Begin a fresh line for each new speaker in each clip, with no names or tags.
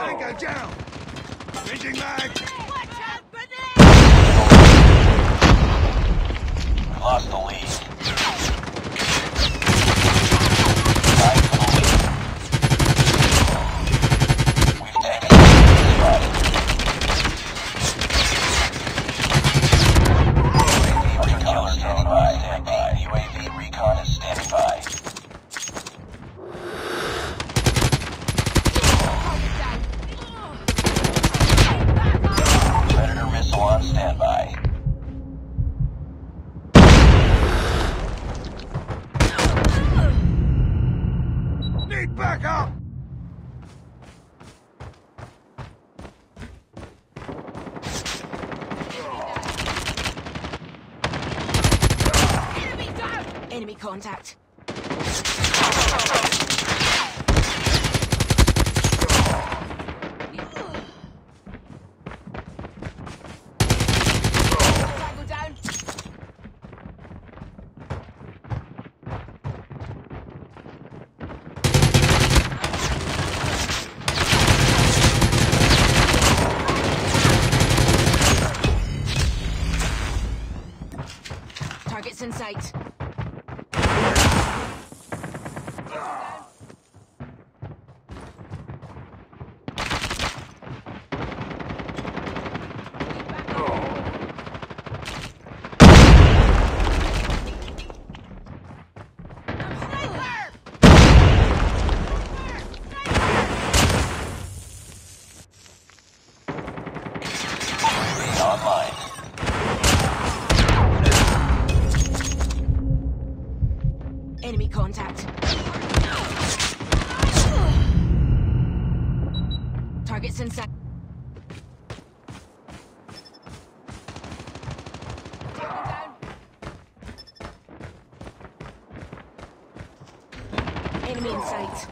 Tango down! Changing mag!
Watch out, Benny!
Lost the lead.
Need backup!
Enemy down! Enemy contact. Targets in sight. Enemy contact. Targets in sight. Enemy in sight.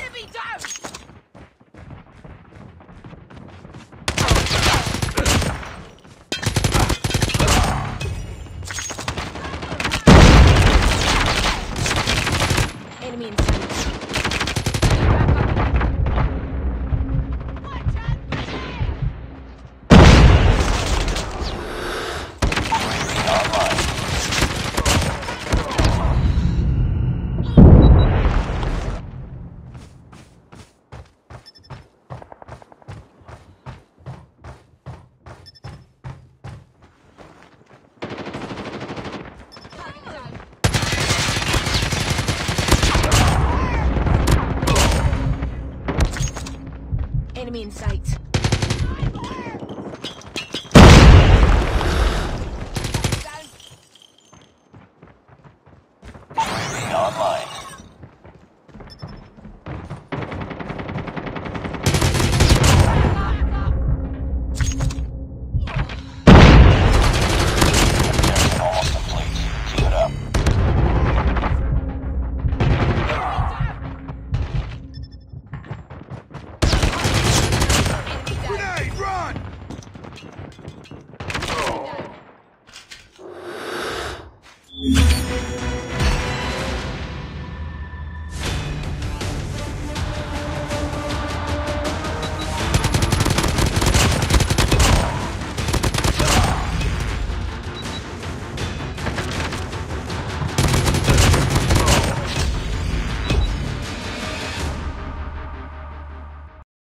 Enemy down! Enemy in sight.
Online.
Enemy in sight.